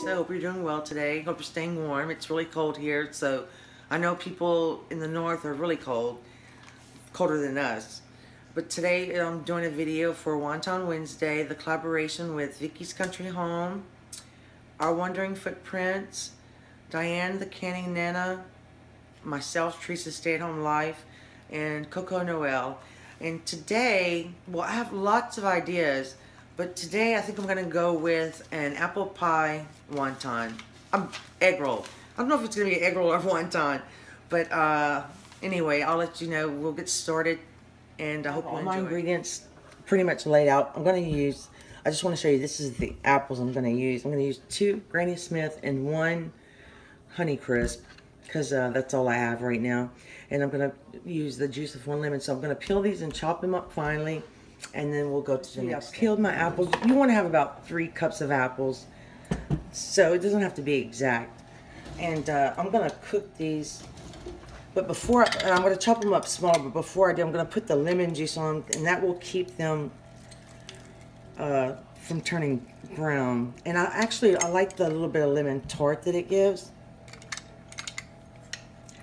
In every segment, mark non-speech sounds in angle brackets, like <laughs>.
Lisa. I hope you're doing well today. Hope you're staying warm. It's really cold here, so I know people in the north are really cold, colder than us. But today I'm doing a video for Wonton Wednesday, the collaboration with Vickie's Country Home, Our Wandering Footprints, Diane the Canning Nana, myself, Tressa Stay at Home Life, and Coco Noelle. And today, well, I have lots of ideas, but today I think I'm gonna go with an apple pie wonton. Um, egg roll. I don't know if it's gonna be egg roll or <laughs> wonton, but uh, anyway, I'll let you know. We'll get started, and I hope all my ingredients pretty much laid out. I'm gonna use. I just want to show you. This is the apples I'm gonna use. I'm gonna use two Granny Smith and one Honey Crisp because uh, that's all I have right now. And I'm going to use the juice of one lemon. So I'm going to peel these and chop them up finely. And then we'll go to the next. I peeled my apples. You want to have about three cups of apples. So it doesn't have to be exact. And uh, I'm going to cook these. But before, and I'm going to chop them up small, but before I do, I'm going to put the lemon juice on, and that will keep them uh, from turning brown. And I actually, I like the little bit of lemon tart that it gives.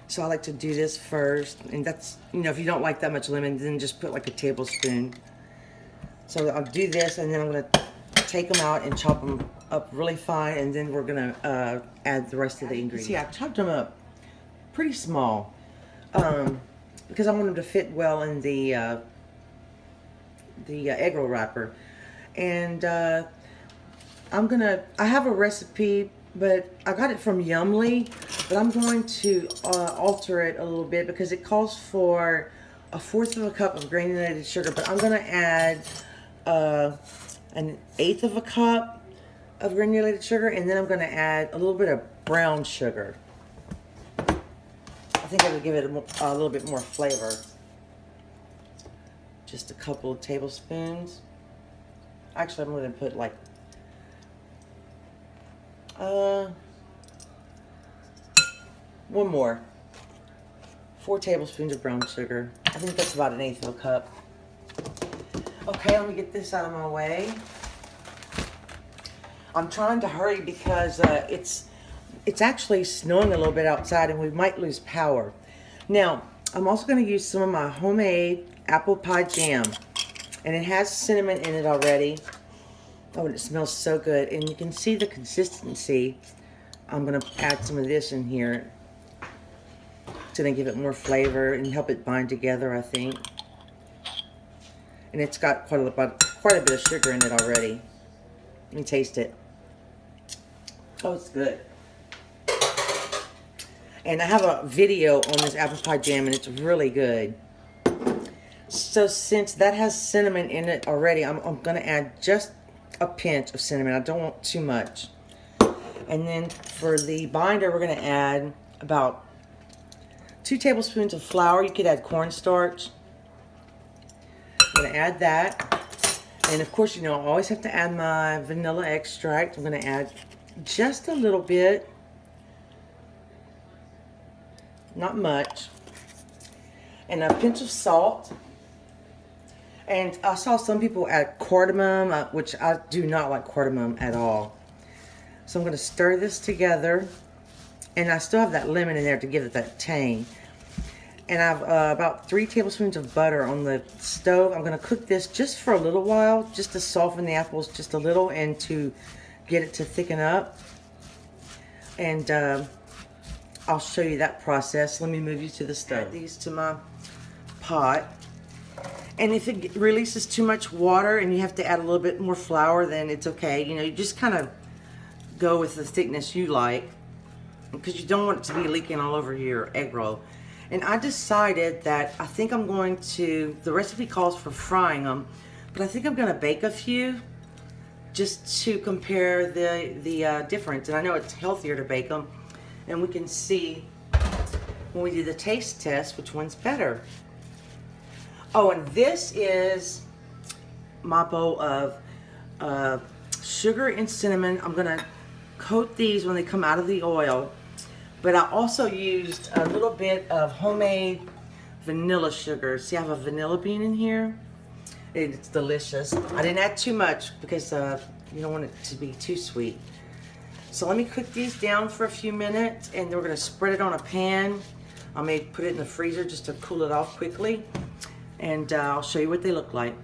So I like to do this first. And that's, you know, if you don't like that much lemon, then just put like a tablespoon. So I'll do this and then I'm going to take them out and chop them up really fine. And then we're going to uh, add the rest of the ingredients. See, I chopped them up pretty small. Um, because I want them to fit well in the, uh, the uh, egg roll wrapper. And uh, I'm going to, I have a recipe but I got it from Yummly, but I'm going to uh, alter it a little bit because it calls for a fourth of a cup of granulated sugar, but I'm going to add uh, an eighth of a cup of granulated sugar, and then I'm going to add a little bit of brown sugar. I think it'll give it a, a little bit more flavor. Just a couple of tablespoons. Actually, I'm going to put like uh, one more. Four tablespoons of brown sugar. I think that's about an eighth of a cup. Okay, let me get this out of my way. I'm trying to hurry because uh, it's it's actually snowing a little bit outside and we might lose power. Now, I'm also going to use some of my homemade apple pie jam. And it has cinnamon in it already. Oh, and it smells so good. And you can see the consistency. I'm going to add some of this in here to then give it more flavor and help it bind together, I think. And it's got quite a, quite a bit of sugar in it already. Let me taste it. Oh, it's good. And I have a video on this apple pie jam, and it's really good. So since that has cinnamon in it already, I'm, I'm going to add just a pinch of cinnamon. I don't want too much. And then for the binder, we're going to add about two tablespoons of flour. You could add cornstarch. I'm going to add that. And of course, you know, I always have to add my vanilla extract. I'm going to add just a little bit. Not much. And a pinch of salt. And I saw some people add cardamom, uh, which I do not like cardamom at all. So I'm going to stir this together. And I still have that lemon in there to give it that tang. And I have uh, about three tablespoons of butter on the stove. I'm going to cook this just for a little while, just to soften the apples just a little and to get it to thicken up. And uh, I'll show you that process. Let me move you to the stove. Add these to my pot. And if it releases too much water and you have to add a little bit more flour, then it's okay. You know, you just kind of go with the thickness you like because you don't want it to be leaking all over your egg roll. And I decided that I think I'm going to, the recipe calls for frying them, but I think I'm going to bake a few just to compare the, the uh, difference. And I know it's healthier to bake them. And we can see when we do the taste test which one's better. Oh, and this is my bowl of uh, sugar and cinnamon. I'm going to coat these when they come out of the oil. But I also used a little bit of homemade vanilla sugar. See, I have a vanilla bean in here. It's delicious. I didn't add too much because uh, you don't want it to be too sweet. So let me cook these down for a few minutes and then we're gonna spread it on a pan. I may put it in the freezer just to cool it off quickly. And uh, I'll show you what they look like.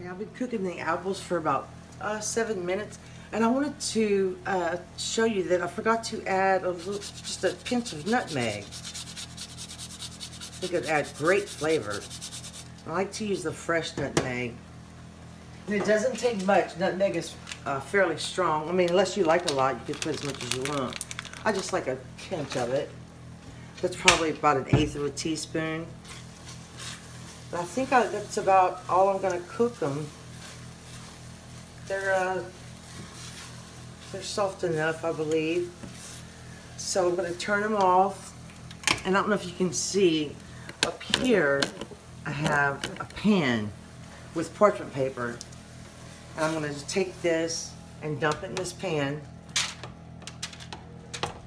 I've been cooking the apples for about uh, seven minutes. And I wanted to uh, show you that I forgot to add a little, just a pinch of nutmeg. I think it'd add great flavor. I like to use the fresh nutmeg. And it doesn't take much. Nutmeg is uh, fairly strong. I mean, unless you like a lot, you can put as much as you want. I just like a pinch of it. That's probably about an eighth of a teaspoon. But I think I, that's about all I'm going to cook them. They're, uh, they're soft enough, I believe. So I'm going to turn them off. And I don't know if you can see, up here, I have a pan with parchment paper. And I'm going to take this and dump it in this pan.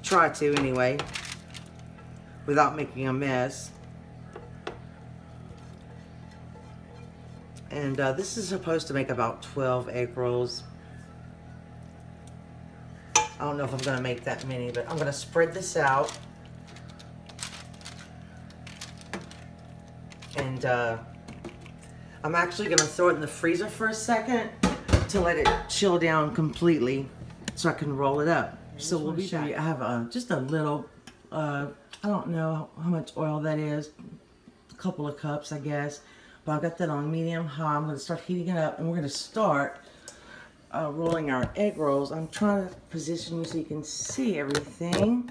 Try to anyway, without making a mess. And uh, this is supposed to make about 12 egg rolls. I don't know if I'm going to make that many, but I'm going to spread this out. And uh, I'm actually going to throw it in the freezer for a second to let it chill down completely so I can roll it up. So we'll be show you, I have a, just a little, uh, I don't know how much oil that is, a couple of cups I guess, but I've got that on medium high. I'm going to start heating it up and we're going to start uh, rolling our egg rolls. I'm trying to position you so you can see everything.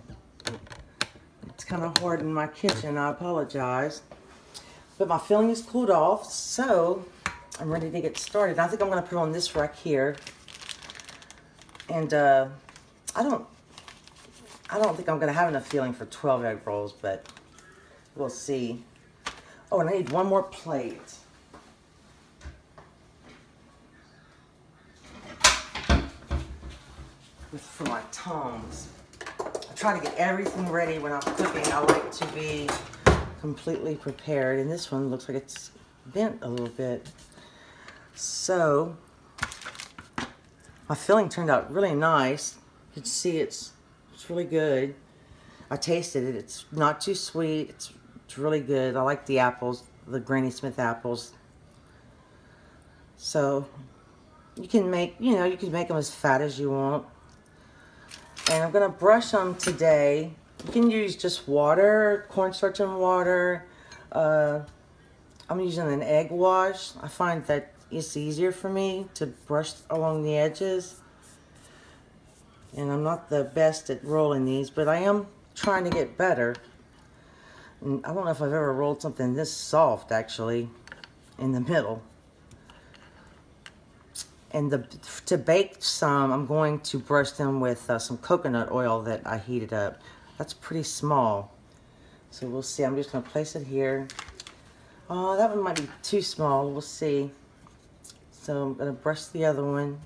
It's kind of hard in my kitchen, I apologize. But my filling is cooled off, so I'm ready to get started. I think I'm going to put on this rack here. And uh, I don't, I don't think I'm going to have enough filling for 12 egg rolls, but we'll see. Oh, and I need one more plate. For my tongs. I try to get everything ready when I'm cooking. I like to be completely prepared. And this one looks like it's bent a little bit. So, my filling turned out really nice. You can see it's, it's really good. I tasted it. It's not too sweet. It's, it's really good. I like the apples, the Granny Smith apples. So, you can make, you know, you can make them as fat as you want. And I'm to brush them today you can use just water, cornstarch and water. Uh, I'm using an egg wash. I find that it's easier for me to brush along the edges. And I'm not the best at rolling these, but I am trying to get better. And I don't know if I've ever rolled something this soft, actually, in the middle. And the, to bake some, I'm going to brush them with uh, some coconut oil that I heated up. That's pretty small. So we'll see. I'm just going to place it here. Oh, that one might be too small. We'll see. So I'm going to brush the other one.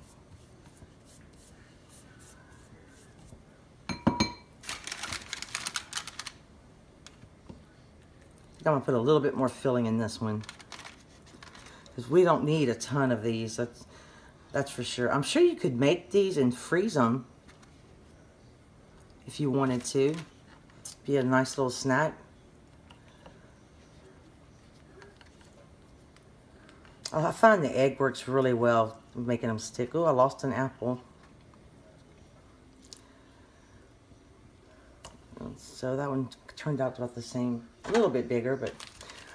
I'm going to put a little bit more filling in this one. Because we don't need a ton of these. That's, that's for sure. I'm sure you could make these and freeze them if you wanted to. Be a nice little snack. I find the egg works really well making them stick. Oh, I lost an apple. So that one turned out about the same. A little bit bigger, but...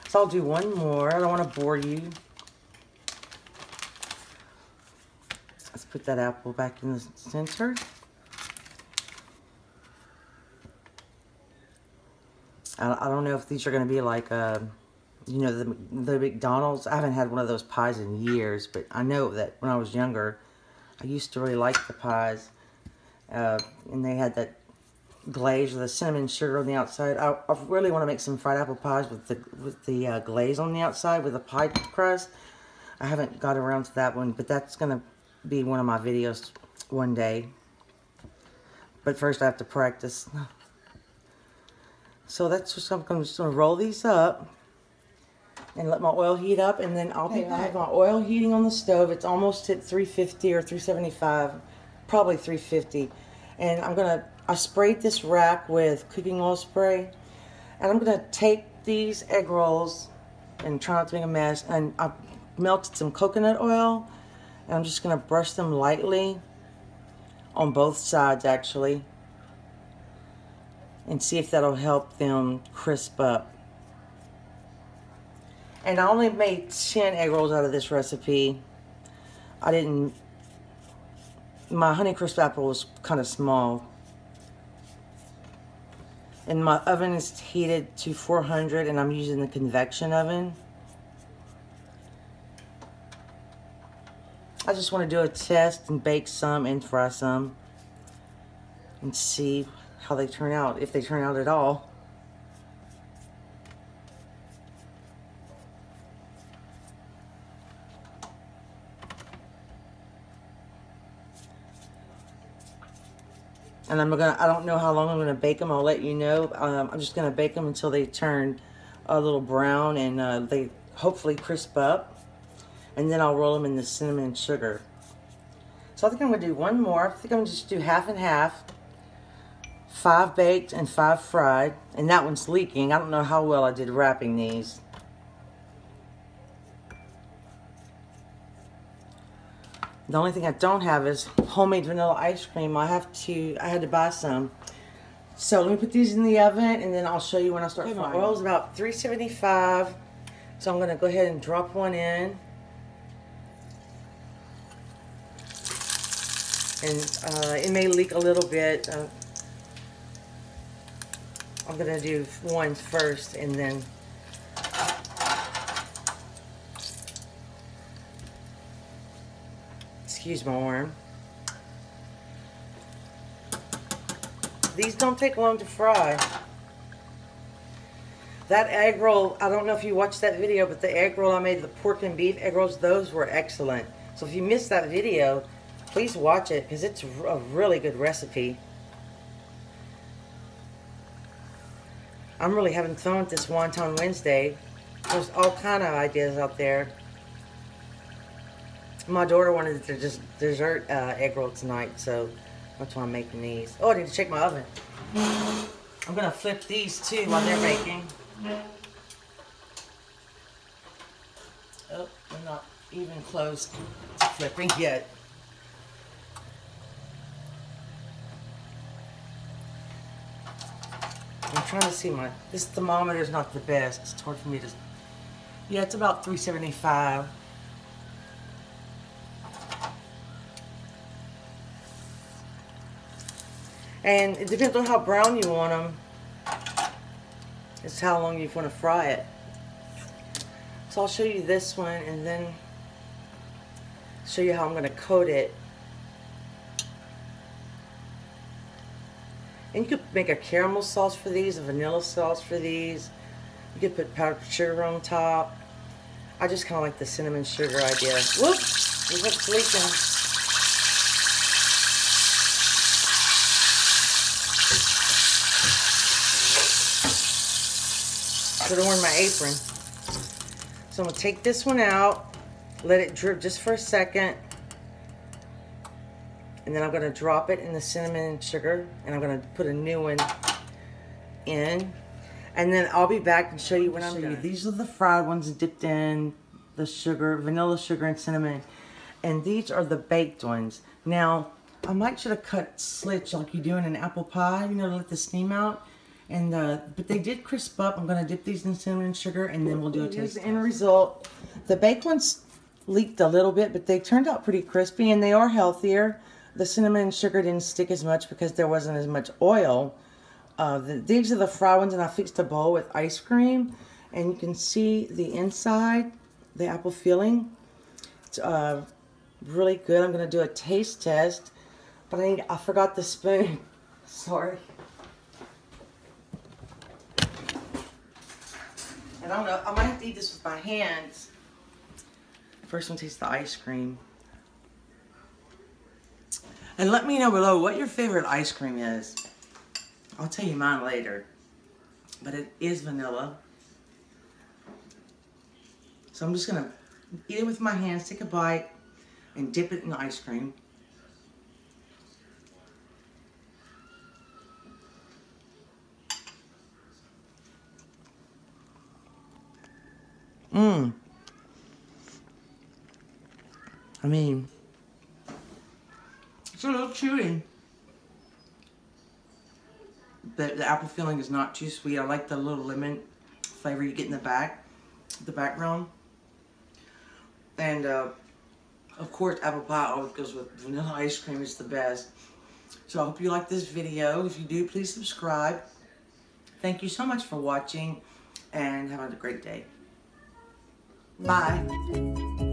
So I'll do one more. I don't want to bore you. Let's put that apple back in the center. I, don't know if these are going to be like, uh, you know, the, the McDonald's. I haven't had one of those pies in years, but I know that when I was younger, I used to really like the pies. Uh, and they had that glaze with the cinnamon sugar on the outside. I, I really want to make some fried apple pies with the with the uh, glaze on the outside with the pie crust. I haven't got around to that one, but that's going to be one of my videos one day. But first I have to practice. So that's just, I'm just going to roll these up and let my oil heat up and then I'll be, I have my oil heating on the stove. It's almost at 350 or 375. probably 350. And I'm gonna, I sprayed this rack with cooking oil spray. And I'm gonna take these egg rolls and try not to make a mess. And I melted some coconut oil. And I'm just gonna brush them lightly on both sides actually. And see if that'll help them crisp up. And I only made 10 egg rolls out of this recipe. I didn't, my Honeycrisp apple was kind of small. And my oven is heated to 400 and I'm using the convection oven. Just want to do a test and bake some and fry some and see how they turn out, if they turn out at all. and I'm gonna I don't know how long I'm gonna bake them I'll let you know um, I'm just gonna bake them until they turn a little brown and uh, they hopefully crisp up and then I'll roll them in the cinnamon sugar so I think I'm gonna do one more I think I'm gonna just do half and half five baked and five fried and that one's leaking I don't know how well I did wrapping these The only thing I don't have is homemade vanilla ice cream. I have to, I had to buy some. So let me put these in the oven and then I'll show you when I start okay, My oil is about 375. So I'm gonna go ahead and drop one in. And uh, it may leak a little bit. Uh, I'm gonna do one first and then Excuse my arm. These don't take long to fry. That egg roll, I don't know if you watched that video, but the egg roll I made, the pork and beef egg rolls, those were excellent. So if you missed that video, please watch it because it's a really good recipe. I'm really having fun with this Wonton Wednesday. There's all kind of ideas out there. My daughter wanted to just dessert uh, egg roll tonight, so that's why I'm making these. Oh, I need to check my oven. I'm gonna flip these too while they're baking. Oh, I'm not even close to flipping yet. I'm trying to see my, this thermometer is not the best. It's hard for me to, yeah, it's about 375. And it depends on how brown you want them. It's how long you want to fry it. So I'll show you this one and then show you how I'm going to coat it. And you could make a caramel sauce for these, a vanilla sauce for these. You could put powdered sugar on top. I just kind of like the cinnamon sugar idea. Whoops! It looks leaking. Should have worn my apron. So I'm to take this one out, let it drip just for a second. And then I'm going to drop it in the cinnamon and sugar. And I'm going to put a new one in. And then I'll be back and show you when I'm done. These are the fried ones dipped in the sugar, vanilla sugar and cinnamon. And these are the baked ones. Now, I might should have cut slits like you do in an apple pie, you know, to let the steam out. And uh, But they did crisp up. I'm going to dip these in cinnamon sugar and then we'll do a taste. the end result. The baked ones leaked a little bit, but they turned out pretty crispy and they are healthier. The cinnamon and sugar didn't stick as much because there wasn't as much oil. Uh, the, these are the fried ones and I fixed a bowl with ice cream. And you can see the inside, the apple filling. It's uh, really good. I'm going to do a taste test. But I, need, I forgot the spoon. <laughs> Sorry. I don't know, I might have to eat this with my hands. First one tastes the ice cream. And let me know below what your favorite ice cream is. I'll tell you mine later. But it is vanilla. So I'm just going to eat it with my hands, take a bite, and dip it in the ice cream. Mmm. I mean, it's a little chewy. The, the apple filling is not too sweet. I like the little lemon flavor you get in the back, the background. And uh, of course, apple pie always goes with vanilla ice cream. It's the best. So I hope you like this video. If you do, please subscribe. Thank you so much for watching and have a great day. Bye.